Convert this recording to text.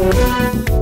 Música